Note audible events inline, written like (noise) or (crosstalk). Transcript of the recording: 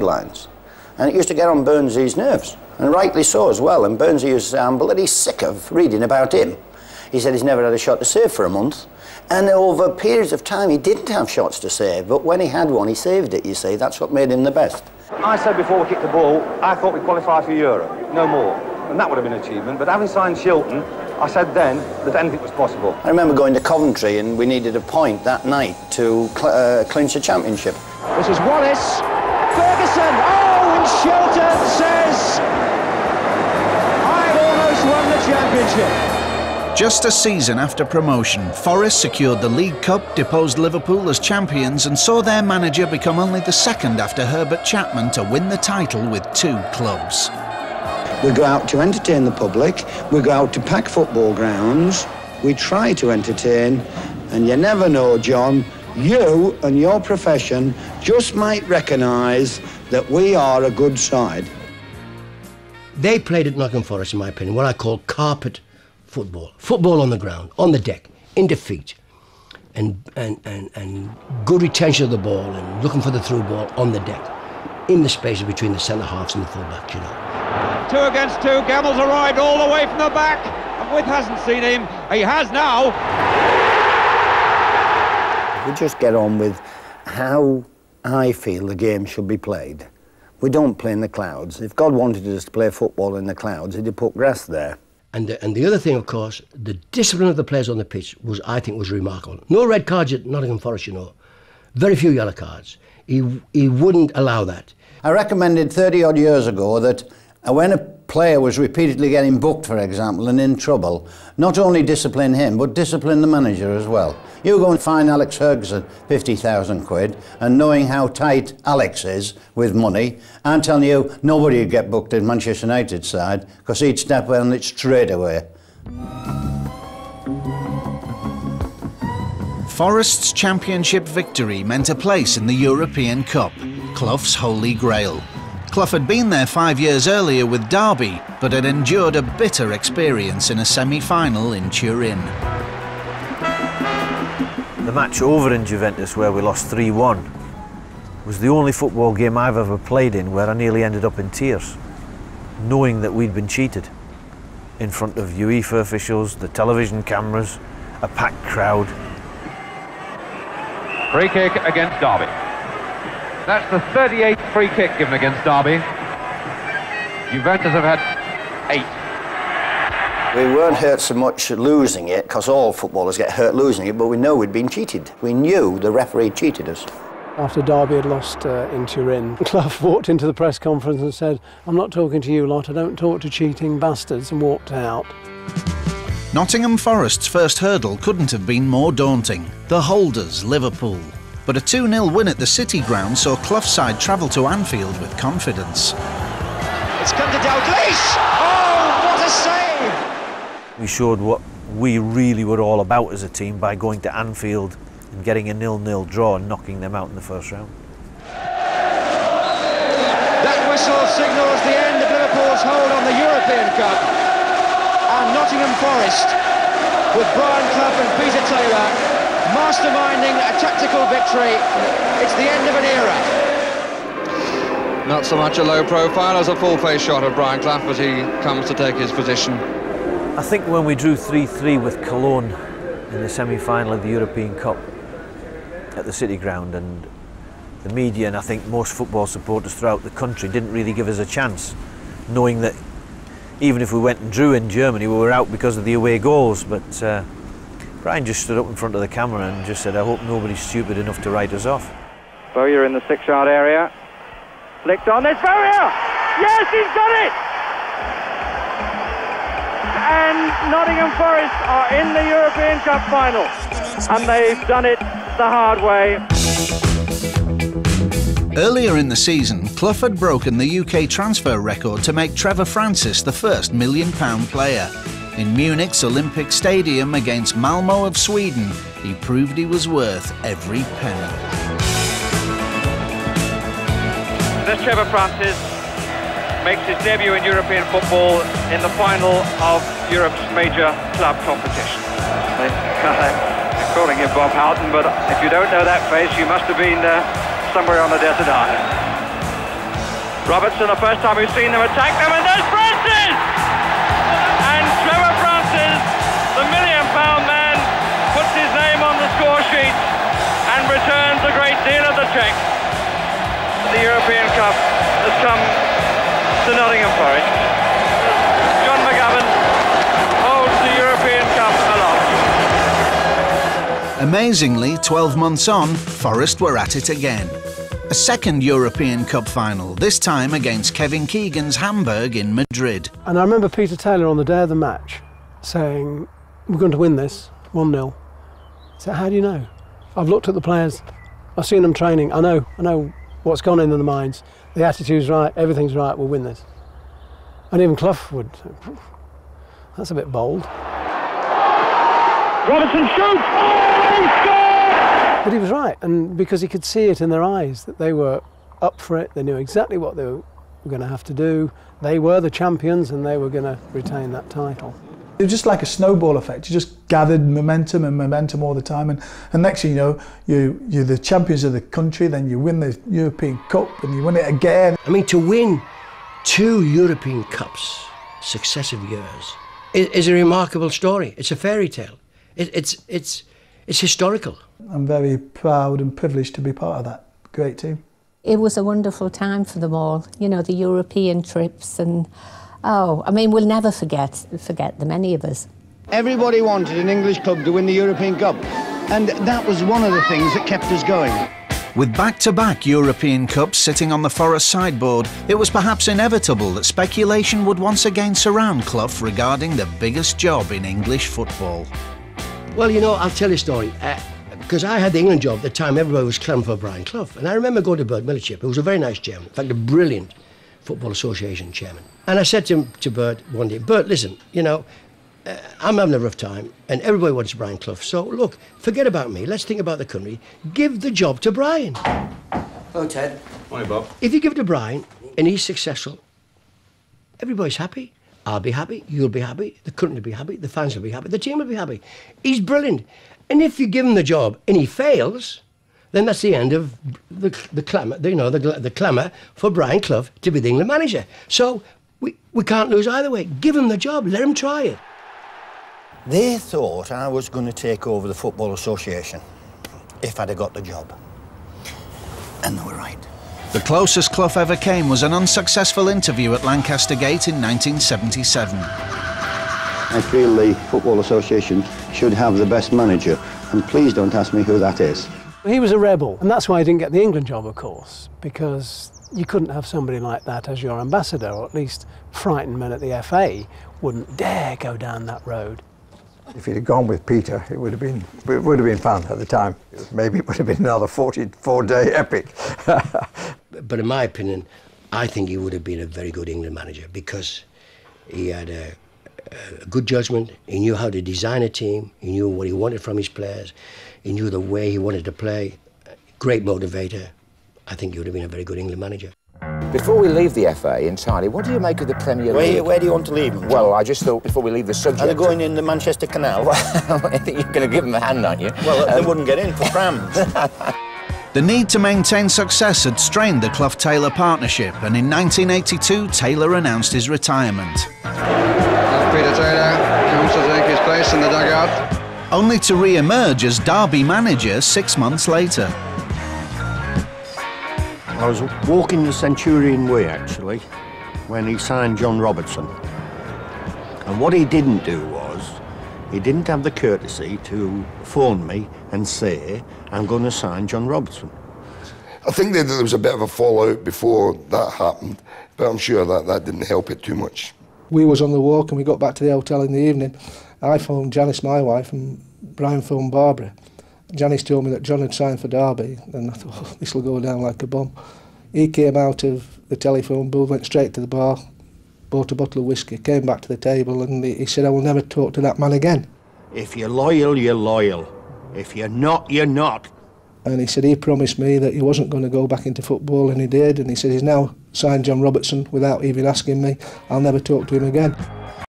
headlines. And it used to get on Burnsy's nerves, and rightly so as well. And Burnsy used to say, I'm bloody sick of reading about him. He said he's never had a shot to save for a month. And over periods of time, he didn't have shots to save, but when he had one, he saved it, you see. That's what made him the best. I said before we kicked the ball, I thought we'd qualify for Europe, no more. And that would have been an achievement. But having signed Shilton, I said then that anything was possible. I remember going to Coventry and we needed a point that night to cl uh, clinch the championship. This is Wallace. Ferguson. Oh, and Shilton says, I've almost won the championship. Just a season after promotion, Forest secured the League Cup, deposed Liverpool as champions, and saw their manager become only the second after Herbert Chapman to win the title with two clubs. We go out to entertain the public, we go out to pack football grounds, we try to entertain, and you never know, John, you and your profession just might recognise that we are a good side. They played at Nottingham Forest, in my opinion, what I call carpet football. Football on the ground, on the deck, in defeat. And, and, and, and good retention of the ball and looking for the through ball on the deck, in the spaces between the centre halves and the full backs, you know. Two against two, Gemmill's arrived all the way from the back. And With hasn't seen him. He has now. We just get on with how I feel the game should be played. We don't play in the clouds. If God wanted us to play football in the clouds, he'd have put grass there. And the, and the other thing, of course, the discipline of the players on the pitch was, I think, was remarkable. No red cards at Nottingham Forest, you know. Very few yellow cards. He, he wouldn't allow that. I recommended 30 odd years ago that when a player was repeatedly getting booked, for example, and in trouble, not only discipline him, but discipline the manager as well. You go and find Alex Ferguson 50,000 quid, and knowing how tight Alex is with money, I'm telling you, nobody would get booked in Manchester United side, because he'd step on it straight away. Forest's championship victory meant a place in the European Cup, Clough's holy grail. Clough had been there five years earlier with Derby, but had endured a bitter experience in a semi-final in Turin. The match over in Juventus where we lost 3-1 was the only football game I've ever played in where I nearly ended up in tears, knowing that we'd been cheated in front of UEFA officials, the television cameras, a packed crowd. Free kick against Derby. That's the 38th free kick given against Derby. Juventus have had eight. We weren't hurt so much losing it, because all footballers get hurt losing it, but we know we'd been cheated. We knew the referee cheated us. After Derby had lost uh, in Turin, (laughs) Clough walked into the press conference and said, I'm not talking to you lot, I don't talk to cheating bastards, and walked out. Nottingham Forest's first hurdle couldn't have been more daunting. The holders, Liverpool. But a 2 0 win at the City ground saw Clough's side travel to Anfield with confidence. It's come to Dalglish! Oh, what a save! We showed what we really were all about as a team by going to Anfield and getting a nil-nil draw and knocking them out in the first round. That whistle signals the end of Liverpool's hold on the European Cup. And Nottingham Forest, with Brian Clough and Peter Taylor, masterminding a tactical victory. It's the end of an era. Not so much a low profile as a full face shot of Brian Clough as he comes to take his position. I think when we drew 3-3 with Cologne in the semi-final of the European Cup at the City Ground and the media and I think most football supporters throughout the country didn't really give us a chance, knowing that even if we went and drew in Germany, we were out because of the away goals. But uh, Brian just stood up in front of the camera and just said, I hope nobody's stupid enough to write us off. Bowyer in the six-yard area. Flicked on, there's Bowyer! Yes, he's got it! And Nottingham Forest are in the European Cup final. And they've done it the hard way. Earlier in the season, Clough had broken the UK transfer record to make Trevor Francis the first million pound player. In Munich's Olympic Stadium against Malmo of Sweden, he proved he was worth every penny. This Trevor Francis makes his debut in European football in the final of Europe's major club competition. They're (laughs) calling him Bob Houghton, but if you don't know that face, you must have been uh, somewhere on a desert island. Robertson, the first time we've seen them attack them, and there's Francis! Great deal of the cheque. The European Cup has come to Nottingham Forest. John McGovern holds the European Cup aloft. Amazingly, 12 months on, Forest were at it again. A second European Cup final, this time against Kevin Keegan's Hamburg in Madrid. And I remember Peter Taylor on the day of the match saying, We're going to win this 1 0. So, how do you know? I've looked at the players, I've seen them training, I know, I know what's gone into the minds. The attitude's right, everything's right, we'll win this. And even Clough would. That's a bit bold. Robertson shoots! Oh! But he was right, and because he could see it in their eyes that they were up for it, they knew exactly what they were going to have to do. They were the champions and they were going to retain that title. It was just like a snowball effect. You just gathered momentum and momentum all the time, and, and next thing you know, you, you're the champions of the country, then you win the European Cup and you win it again. I mean, to win two European Cups successive years is, is a remarkable story. It's a fairy tale. It, it's, it's, it's historical. I'm very proud and privileged to be part of that great team. It was a wonderful time for them all, you know, the European trips and, oh, I mean, we'll never forget, forget them, any of us. Everybody wanted an English club to win the European Cup, and that was one of the things that kept us going. With back to back European Cups sitting on the Forest sideboard, it was perhaps inevitable that speculation would once again surround Clough regarding the biggest job in English football. Well, you know, I'll tell you a story. Uh, because I had the England job at the time, everybody was clamoring for Brian Clough. And I remember going to Bert Millichip, who was a very nice chairman, in fact, a brilliant Football Association chairman. And I said to, him, to Bert one day, Bert, listen, you know, uh, I'm having a rough time, and everybody wants Brian Clough. So, look, forget about me. Let's think about the country. Give the job to Brian. Hello, Ted. Morning, Bob. If you give it to Brian and he's successful, everybody's happy. I'll be happy, you'll be happy, the country will be happy, the fans will be happy, the team will be happy. He's brilliant. And if you give him the job and he fails, then that's the end of the, the clamour, you know, the, the clamour for Brian Clough to be the England manager. So we, we can't lose either way. Give him the job, let him try it. They thought I was going to take over the Football Association if I'd have got the job. And they were right. The closest Clough ever came was an unsuccessful interview at Lancaster Gate in 1977. I feel the Football Association should have the best manager, and please don't ask me who that is. He was a rebel, and that's why he didn't get the England job, of course, because you couldn't have somebody like that as your ambassador, or at least frightened men at the FA wouldn't dare go down that road. If he'd have gone with Peter, it would have been it would have been fun at the time. Maybe it would have been another 44-day epic. (laughs) but in my opinion, I think he would have been a very good England manager because he had a, a good judgment. He knew how to design a team. He knew what he wanted from his players. He knew the way he wanted to play. Great motivator. I think he would have been a very good England manager. Before we leave the FA entirely, what do you make of the Premier Where, League? where do you want to leave them? Well, I just thought before we leave the subject. Are they going in the Manchester Canal? (laughs) Well, I think you're going to give them a hand, aren't you? Well, they Um, wouldn't get in for prams. (laughs) The need to maintain success had strained the Clough Taylor partnership, and in 1982, Taylor announced his retirement. As Peter Taylor comes to take his place in the dugout. Only to re emerge as Derby manager six months later. I was walking the Centurion Way actually when he signed John Robertson. And what he didn't do was, he didn't have the courtesy to phone me and say, I'm going to sign John Robertson. I think that there was a bit of a fallout before that happened, but I'm sure that that didn't help it too much. We was on the walk and we got back to the hotel in the evening. I phoned Janice, my wife, and Brian phoned Barbara. Janice told me that John had signed for Derby, and I thought, (laughs) oh, this will go down like a bomb. He came out of the telephone booth, went straight to the bar, bought a bottle of whiskey, came back to the table, and he, he said, I will never talk to that man again. If you're loyal, you're loyal. If you're not, you're not. And he said he promised me that he wasn't going to go back into football, and he did. And he said he's now signed John Robertson without even asking me. I'll never talk to him again.